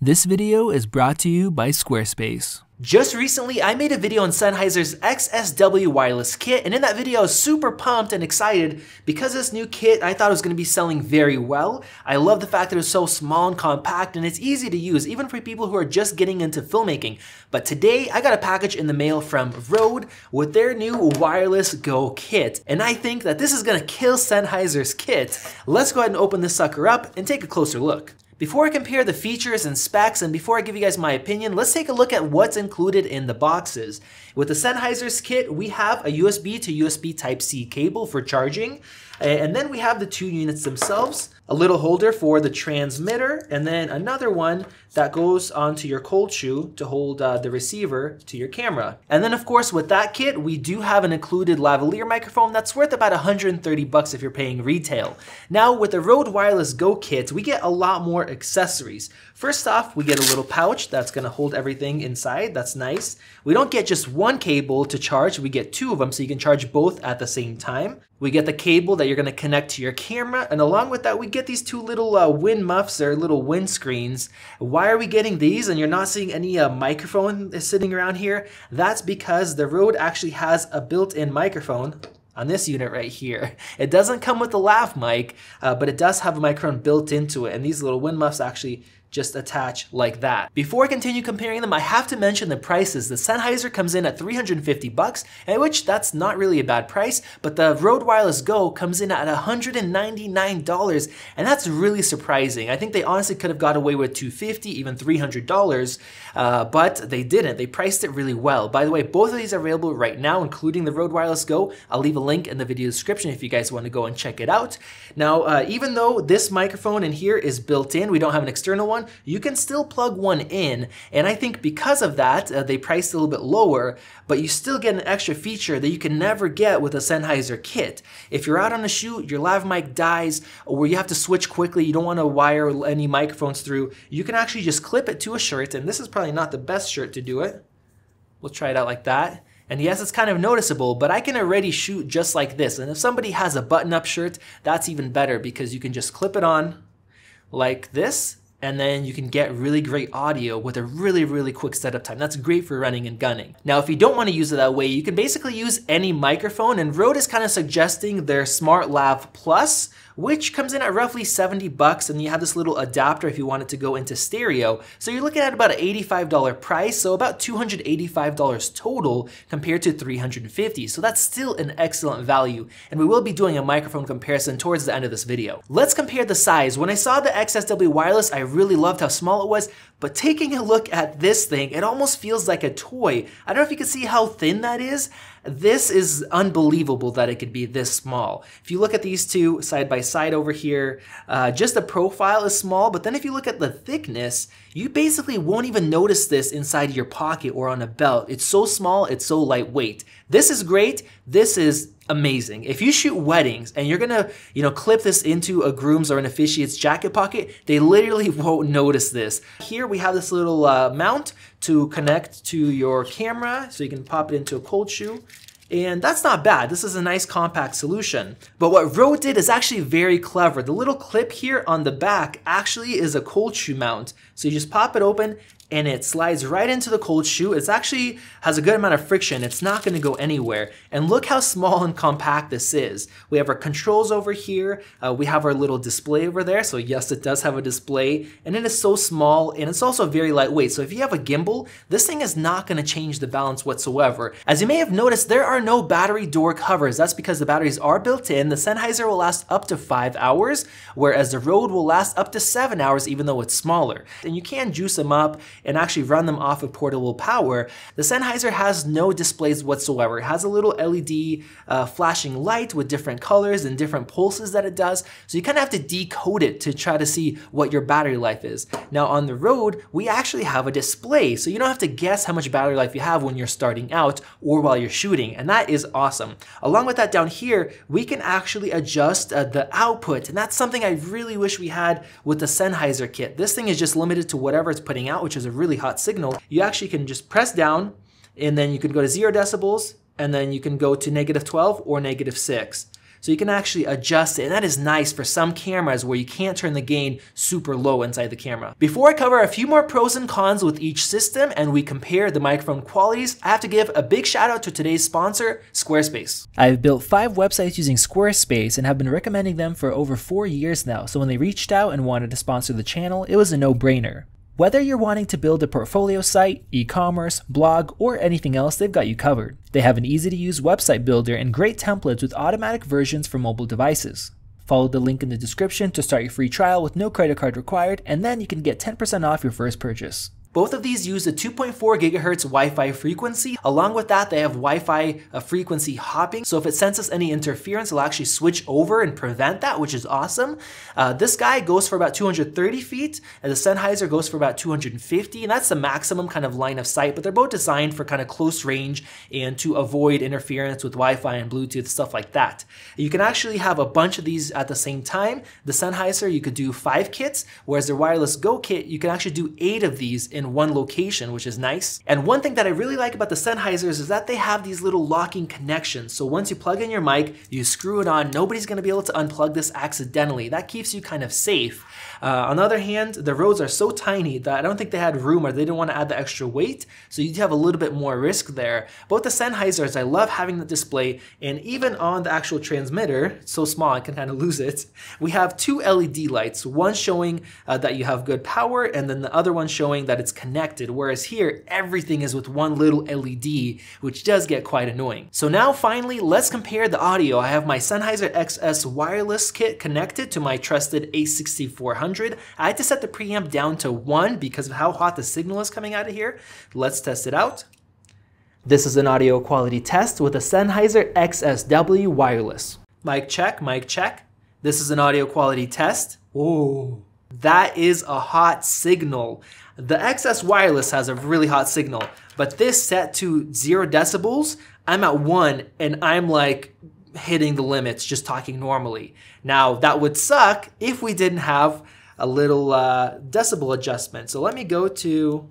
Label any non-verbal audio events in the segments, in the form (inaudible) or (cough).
This video is brought to you by Squarespace. Just recently, I made a video on Sennheiser's XSW wireless kit, and in that video I was super pumped and excited because this new kit I thought was going to be selling very well. I love the fact that it's so small and compact and it's easy to use, even for people who are just getting into filmmaking. But today, I got a package in the mail from Rode with their new Wireless Go kit, and I think that this is going to kill Sennheiser's kit. Let's go ahead and open this sucker up and take a closer look. Before I compare the features and specs and before I give you guys my opinion, let's take a look at what's included in the boxes. With the Sennheiser's kit, we have a USB to USB Type-C cable for charging, and then we have the two units themselves, a little holder for the transmitter, and then another one that goes onto your cold shoe to hold uh, the receiver to your camera. And then of course with that kit, we do have an included lavalier microphone that's worth about 130 bucks if you're paying retail. Now with the Rode Wireless Go kit, we get a lot more accessories. First off, we get a little pouch that's gonna hold everything inside, that's nice. We don't get just one cable to charge, we get two of them so you can charge both at the same time. We get the cable that you're gonna connect to your camera, and along with that, we get these two little uh, wind muffs or little wind screens. Why are we getting these and you're not seeing any uh, microphone sitting around here? That's because the Rode actually has a built-in microphone on this unit right here. (laughs) It doesn't come with the lav mic, uh, but it does have a microphone built into it, and these little wind muffs actually just attach like that. Before I continue comparing them, I have to mention the prices. The Sennheiser comes in at 350 bucks, and which that's not really a bad price, but the Rode Wireless Go comes in at $199, and that's really surprising. I think they honestly could have got away with 250, even $300, uh, but they didn't. They priced it really well. By the way, both of these are available right now, including the Rode Wireless Go. I'll leave a link in the video description if you guys want to go and check it out. Now, uh, even though this microphone in here is built in, we don't have an external one, one, you can still plug one in. And I think because of that, uh, they priced a little bit lower, but you still get an extra feature that you can never get with a Sennheiser kit. If you're out on a shoot, your lav mic dies, or you have to switch quickly, you don't want to wire any microphones through, you can actually just clip it to a shirt, and this is probably not the best shirt to do it. We'll try it out like that. And yes, it's kind of noticeable, but I can already shoot just like this. And if somebody has a button-up shirt, that's even better because you can just clip it on like this and then you can get really great audio with a really, really quick setup time. That's great for running and gunning. Now, if you don't want to use it that way, you can basically use any microphone, and Rode is kind of suggesting their Smart Lav Plus, which comes in at roughly 70 bucks, and you have this little adapter if you want it to go into stereo. So you're looking at about an $85 price, so about $285 total compared to 350. So that's still an excellent value, and we will be doing a microphone comparison towards the end of this video. Let's compare the size. When I saw the XSW wireless, I really loved how small it was, but taking a look at this thing, it almost feels like a toy. I don't know if you can see how thin that is. This is unbelievable that it could be this small. If you look at these two side by side over here, uh, just the profile is small, but then if you look at the thickness, you basically won't even notice this inside your pocket or on a belt. It's so small, it's so lightweight. This is great. This is amazing. If you shoot weddings and you're gonna, you know, clip this into a groom's or an officiate's jacket pocket, they literally (laughs) won't notice this. Here we have this little uh, mount to connect to your camera, so you can pop it into a cold shoe. And that's not bad. This is a nice compact solution. But what Rode did is actually very clever. The little clip here on the back actually is a cold shoe mount. So you just pop it open and it slides right into the cold shoe. It actually has a good amount of friction. It's not gonna go anywhere. And look how small and compact this is. We have our controls over here. Uh, we have our little display over there. So yes, it does have a display and it is so small and it's also very lightweight. So if you have a gimbal, this thing is not gonna change the balance whatsoever. As you may have noticed, there are no battery door covers. That's because the batteries are built in. The Sennheiser will last up to five hours, whereas the Rode will last up to seven hours, even though it's smaller. And you can juice them up and actually run them off of portable power, the Sennheiser has no displays whatsoever. It has a little LED uh, flashing light with different colors and different pulses that it does, so you kind of have to decode it to try to see what your battery life is. Now on the Rode, we actually have a display, so you don't have to guess how much battery life you have when you're starting out or while you're shooting, and that is awesome. Along with that down here, we can actually adjust uh, the output, and that's something I really wish we had with the Sennheiser kit. This thing is just limited to whatever it's putting out, which is a really hot signal, you actually can just press down and then you can go to zero decibels and then you can go to negative 12 or negative 6. so you can actually adjust it, and that is nice for some cameras where you can't turn the gain super low inside the camera. Before I cover a few more pros and cons with each system and we compare the microphone qualities, I have to give a big shout out to today's sponsor, Squarespace. I've built five websites using Squarespace and have been recommending them for over four years now, so when they reached out and wanted to sponsor the channel, it was a no-brainer. Whether you're wanting to build a portfolio site, e-commerce, blog, or anything else, they've got you covered. They have an easy to use website builder and great templates with automatic versions for mobile devices. Follow the link in the description to start your free trial with no credit card required, and then you can get 10% off your first purchase. Both of these use a 2.4 gigahertz Wi-Fi frequency. Along with that, they have Wi-Fi uh, frequency hopping. So if it senses any interference, it'll actually switch over and prevent that, which is awesome. Uh, this guy goes for about 230 feet, and the Sennheiser goes for about 250, and that's the maximum kind of line of sight. But they're both designed for kind of close range and to avoid interference with Wi-Fi and Bluetooth stuff like that. You can actually have a bunch of these at the same time. The Sennheiser, you could do five kits, whereas their Wireless Go kit, you can actually do eight of these in one location, which is nice. And one thing that I really like about the Sennheisers is that they have these little locking connections. So once you plug in your mic, you screw it on, nobody's gonna be able to unplug this accidentally. That keeps you kind of safe. Uh, on the other hand, the Rodes are so tiny that I don't think they had room or they didn't want to add the extra weight, so you have a little bit more risk there. Both the Sennheisers, I love having the display, and even on the actual transmitter, it's so small I can kind of lose it, we have two LED lights, one showing uh, that you have good power, and then the other one showing that it's connected, whereas here, everything is with one little LED, which does get quite annoying. So now finally, let's compare the audio. I have my Sennheiser XS wireless kit connected to my trusted A6400 100. I had to set the preamp down to 1 because of how hot the signal is coming out of here. Let's test it out. This is an audio quality test with a Sennheiser XSW wireless. Mic check, mic check. This is an audio quality test. Oh, that is a hot signal. The XS wireless has a really hot signal, but this set to zero decibels, I'm at one and I'm like hitting the limits just talking normally. Now that would suck if we didn't have a little uh, decibel adjustment. So let me go to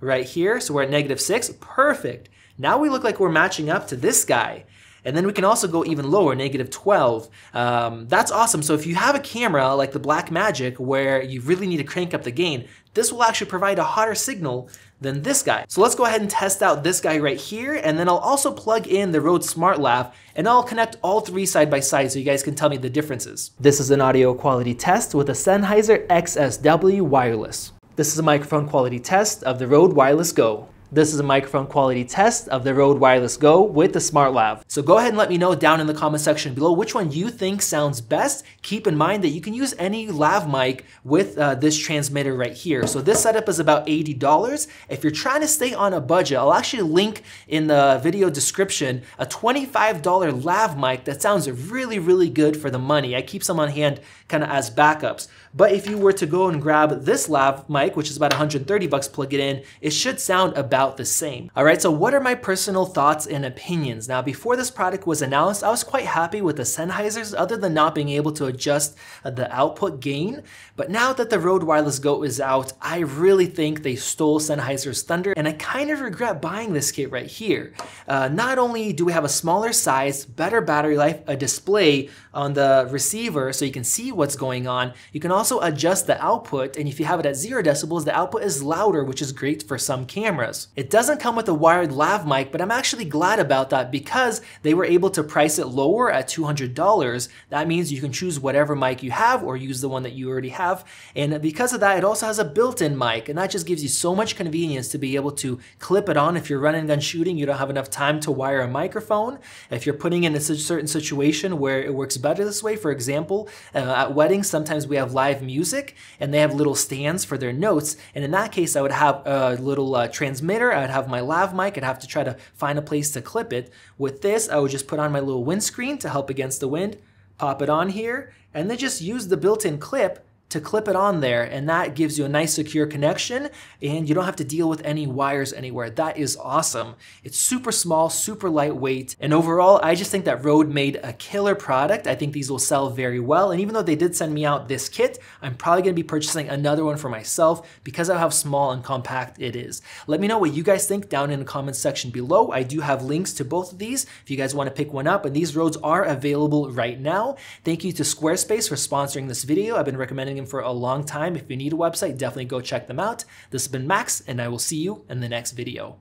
right here. So we're at negative six, perfect. Now we look like we're matching up to this guy. And then we can also go even lower, negative 12. Um, that's awesome. So if you have a camera like the Blackmagic where you really need to crank up the gain, this will actually provide a hotter signal than this guy. So let's go ahead and test out this guy right here, and then I'll also plug in the Rode SmartLav, and I'll connect all three side by side so you guys can tell me the differences. This is an audio quality test with a Sennheiser XSW wireless. This is a microphone quality test of the Rode Wireless Go. This is a microphone quality test of the Rode Wireless Go with the SmartLav. So go ahead and let me know down in the comment section below which one you think sounds best. Keep in mind that you can use any lav mic with uh, this transmitter right here. So this setup is about $80. If you're trying to stay on a budget, I'll actually link in the video description a $25 lav mic that sounds really, really good for the money. I keep some on hand kind of as backups. But if you were to go and grab this lav mic, which is about 130 bucks, plug it in, it should sound about about the same. All right, so what are my personal thoughts and opinions? Now, before this product was announced, I was quite happy with the Sennheisers other than not being able to adjust uh, the output gain. But now that the Rode Wireless Go is out, I really think they stole Sennheiser's thunder and I kind of regret buying this kit right here. Uh, not only do we have a smaller size, better battery life, a display on the receiver so you can see what's going on, you can also adjust the output and if you have it at zero decibels, the output is louder, which is great for some cameras. It doesn't come with a wired lav mic, but I'm actually glad about that because they were able to price it lower at $200. That means you can choose whatever mic you have or use the one that you already have. And because of that, it also has a built-in mic, and that just gives you so much convenience to be able to clip it on if you're running gun shooting, you don't have enough time to wire a microphone. If you're putting in a certain situation where it works better this way, for example, uh, at weddings, sometimes we have live music and they have little stands for their notes. And in that case, I would have a little uh, transmitter transmitter, I'd have my lav mic, I'd have to try to find a place to clip it. With this, I would just put on my little windscreen to help against the wind, pop it on here, and then just use the built-in clip to clip it on there and that gives you a nice secure connection and you don't have to deal with any wires anywhere. That is awesome. It's super small, super lightweight, and overall I just think that Rode made a killer product. I think these will sell very well and even though they did send me out this kit, I'm probably going to be purchasing another one for myself because of how small and compact it is. Let me know what you guys think down in the comments section below. I do have links to both of these if you guys want to pick one up and these Rodes are available right now. Thank you to Squarespace for sponsoring this video. I've been recommending for a long time. If you need a website, definitely go check them out. This has been Max, and I will see you in the next video.